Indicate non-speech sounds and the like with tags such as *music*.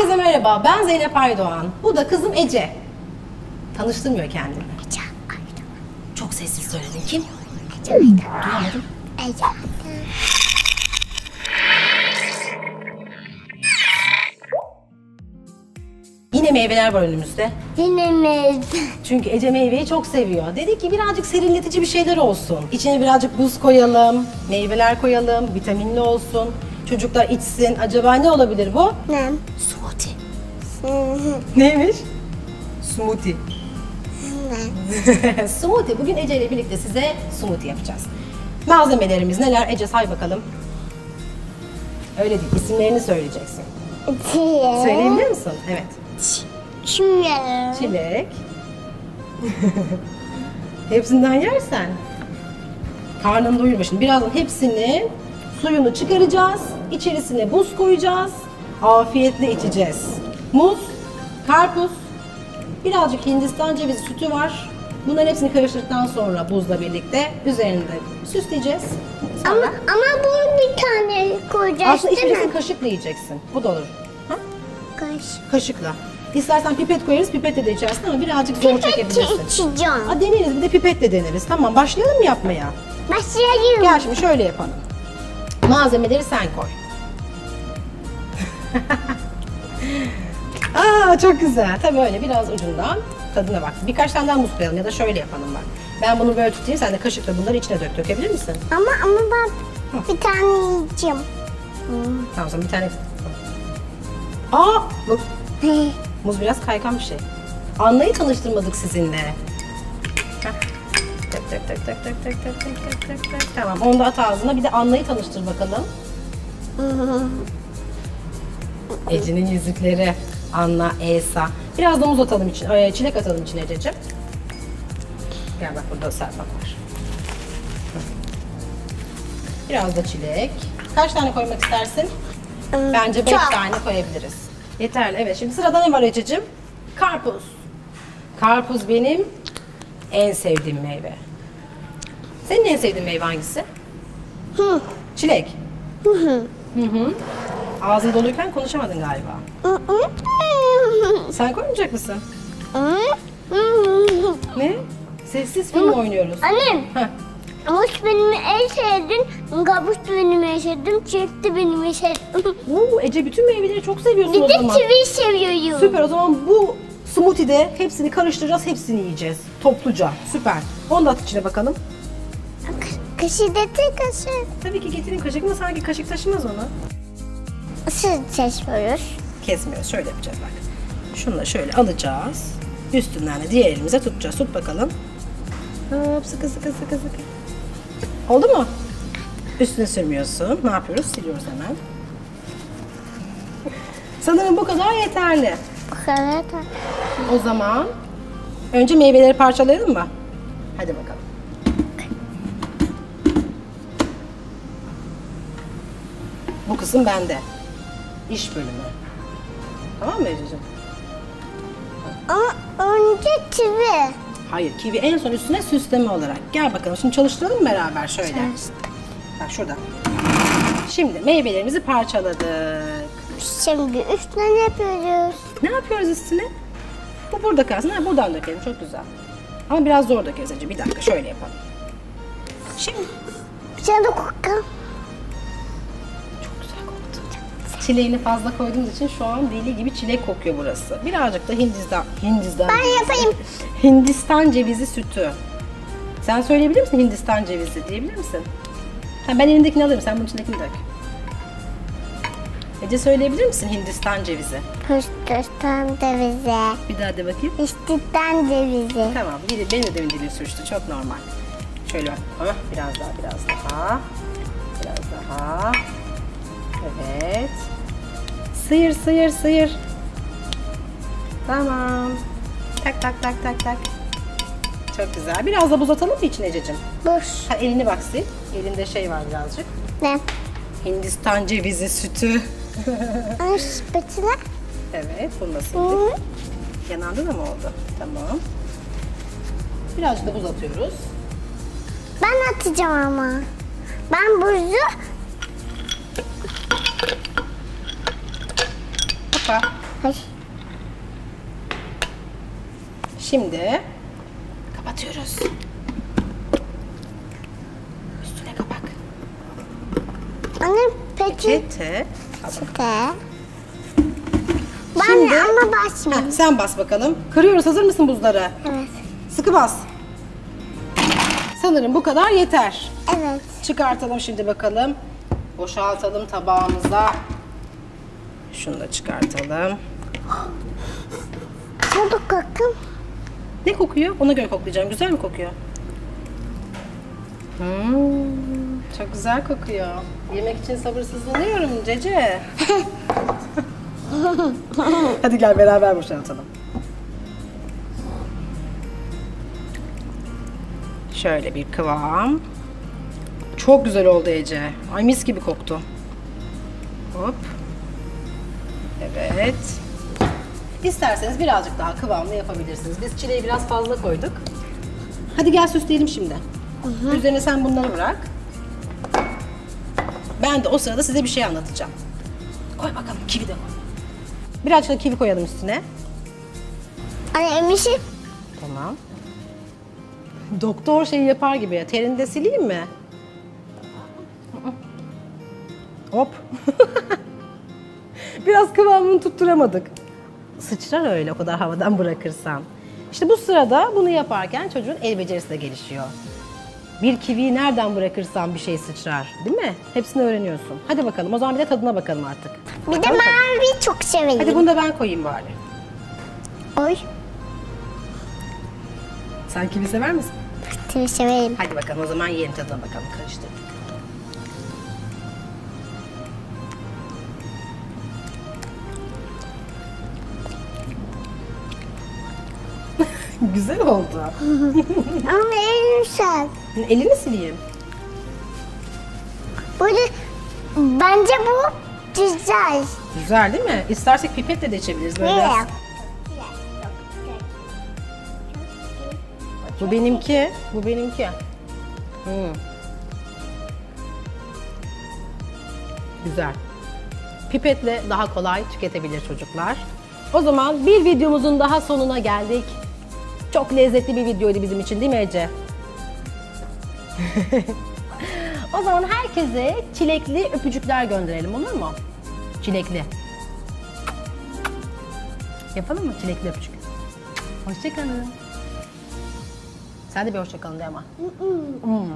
Herkese merhaba, ben Zeynep Aydoğan. Bu da kızım Ece. Tanıştırmıyor kendini. Ece Aydoğan. Çok sessiz söyledin. Kim? Ece Aydoğan. Duyamadım. Ece Aydoğan. Yine meyveler var önümüzde. Dinimiz. Çünkü Ece meyveyi çok seviyor. Dedik ki birazcık serinletici bir şeyler olsun. İçine birazcık buz koyalım, meyveler koyalım, vitaminli olsun. Çocuklar içsin. Acaba ne olabilir bu? Ne? Smoothie. Neymiş? Smoothie. Ne? *laughs* smoothie. Bugün Ece ile birlikte size smoothie yapacağız. Malzemelerimiz neler? Ece say bakalım. Öyle değil. isimlerini söyleyeceksin. Söyleyebilir misin? Evet. Şimdi. Çilek. *laughs* Hepsinden yersen. Karnını doyurma şimdi. Birazdan hepsini suyunu çıkaracağız. İçerisine buz koyacağız. Afiyetle içeceğiz. Muz, karpuz, birazcık Hindistan cevizi sütü var. Bunların hepsini karıştırdıktan sonra buzla birlikte üzerinde süsleyeceğiz. Sonra Ama ama bunu bir tane koyacağız aslında mi? kaşıkla yiyeceksin. Bu da olur. Ha? Kaş. Kaşıkla. İstersen pipet koyarız, pipetle de içersin ama birazcık zor çekebilirsin. İçeceğim. Ha, deneriz, bir de pipetle deneriz. Tamam, başlayalım mı yapmaya? Başlayalım. Gel şimdi şöyle yapalım. Malzemeleri sen koy. *laughs* Aa çok güzel. Tabii öyle biraz ucundan tadına bak. Birkaç tane daha muz koyalım ya da şöyle yapalım bak. Ben bunu böyle tutayım, sen de kaşıkla bunları içine dök. Dökebilir misin? Ama ama ben bir tane yiyeceğim. Tamam, sen bir tane... Aa, bak *laughs* Muz biraz kaygan bir şey. Anlayı tanıştırmadık sizinle. Tek tek tek tek tek tek tek tek tek tek. Tamam onu da at ağzına. Bir de Anlayı tanıştır bakalım. Ece'nin yüzükleri. Anna, Esa. Biraz da muz atalım için, ay, çilek atalım içine Ececiğim. Gel bak burada serpak var. Biraz da çilek. Kaç tane koymak istersin? Bence beş Çok. tane koyabiliriz. Yeterli. Evet şimdi sırada ne var Ececiğim? Karpuz. Karpuz benim en sevdiğim meyve. Senin en sevdiğin meyve hangisi? Hı. Çilek. Hı hı. Hı hı. Ağzın doluyken konuşamadın galiba. Sen koymayacak mısın? Ne? Sessiz film oynuyoruz. Annem. Heh. Muz benim en sevdiğim, kabus benim çilek de benim en sevdiğim. Oo, Ece bütün meyveleri çok seviyorsun Bir o de zaman. kivi seviyorum. Süper o zaman bu smoothie'de hepsini karıştıracağız, hepsini yiyeceğiz. Topluca. Süper. Onu da at içine bakalım. Kaşı da tek kaşı. Tabii ki getirin kaşık ama sanki kaşık taşımaz onu. Isır seçiyoruz. Kesmiyoruz. Şöyle yapacağız bak. Şunu da şöyle alacağız. Üstünden de diğer elimize tutacağız. Tut bakalım. Hop sıkı sıkı sıkı sıkı. Oldu mu? Üstüne sürmüyorsun. Ne yapıyoruz? Siliyoruz hemen. Sanırım bu kadar yeterli. Bu kadar da. O zaman önce meyveleri parçalayalım mı? Hadi bakalım. Bu kısım bende. İş bölümü. Tamam mı Ececiğim? Ama önce kivi. Hayır, kivi en son üstüne süsleme olarak. Gel bakalım şimdi çalıştıralım beraber şöyle. Bak şurada. Şimdi meyvelerimizi parçaladık. Şimdi üstüne ne yapıyoruz? Ne yapıyoruz üstüne? Bu burada kalsın. Ha, buradan dökelim. Çok güzel. Ama biraz zor dökeriz Ece. Bir dakika şöyle yapalım. Şimdi Bir tane de. Çileğini fazla koyduğumuz için şu an deli gibi çilek kokuyor burası. Birazcık da Hindistan, Hindistan Ben yapayım. Hindistan cevizi sütü. Sen söyleyebilir misin Hindistan cevizi diyebilir misin? Ha, ben elindekini alırım. Sen bunun içindekini dök. Ece söyleyebilir misin Hindistan cevizi? Hırsızdan cevizi. Bir daha de bakayım. İstiklal cevizi. Tamam. Biri, benim de demin dilim sürçtü. Çok normal. Şöyle bak. Hah, biraz daha, biraz daha. Biraz daha. Evet. Sıyır, sıyır, sıyır. Tamam. Tak tak tak tak tak. Çok güzel. Biraz da buz atalım mı içine Ececiğim? Boş. Ha, elini bak sil. Elinde şey var birazcık. Ne? Hindistan cevizi sütü. *laughs* Ay spatula. evet, bunu da sildik. Yanağında da mı oldu? Tamam. Birazcık da buz atıyoruz. Ben atacağım ama. Ben buzu Ay. Şimdi kapatıyoruz. Üstüne kapak. Anne peki. Peçete. Ben Şimdi- ama basmayayım. Heh, sen bas bakalım. Kırıyoruz. Hazır mısın buzları? Evet. Sıkı bas. Sanırım bu kadar yeter. Evet. Çıkartalım şimdi bakalım. Boşaltalım tabağımıza. Şunu da çıkartalım. Burada kokun. Ne kokuyor? Ona göre koklayacağım. Güzel mi kokuyor? Hmm, çok güzel kokuyor. Yemek için sabırsızlanıyorum Cece. *laughs* Hadi gel beraber boşaltalım. Şöyle bir kıvam. Çok güzel oldu Ece. Ay mis gibi koktu. Hop. Evet. İsterseniz birazcık daha kıvamlı yapabilirsiniz. Biz çileği biraz fazla koyduk. Hadi gel süsleyelim şimdi. Üzerine sen bunları bırak. Ben de o sırada size bir şey anlatacağım. Koy bakalım kivi de koy. Birazcık da kivi koyalım üstüne. Anne emişi. Tamam. Doktor şeyi yapar gibi. Terini de sileyim mi? Hop. *laughs* Biraz kıvamını tutturamadık. Sıçrar öyle o kadar havadan bırakırsan. İşte bu sırada bunu yaparken çocuğun el becerisi de gelişiyor. Bir kiviyi nereden bırakırsan bir şey sıçrar. Değil mi? Hepsini öğreniyorsun. Hadi bakalım o zaman bir de tadına bakalım artık. Bir de mavi çok severim. Hadi bunu da ben koyayım bari. Oy. Sen kivi sever misin? Seni severim. Hadi bakalım o zaman yiyelim tadına bakalım karıştırdık. *laughs* Güzel oldu. *laughs* Ama en güzel. Elini sileyim. Böyle bence bu güzel. Güzel değil mi? İstersek pipetle de içebiliriz. Böyle biraz. Evet. Bu benimki. Bu benimki. Hmm. Güzel. Pipetle daha kolay tüketebilir çocuklar. O zaman bir videomuzun daha sonuna geldik. Çok lezzetli bir videoydu bizim için değil mi Ece? *laughs* o zaman herkese çilekli öpücükler gönderelim olur mu? Çilekli. Yapalım mı çilekli öpücük? Hoşçakalın. Sen de bir hoşçakalın de ama. Hmm.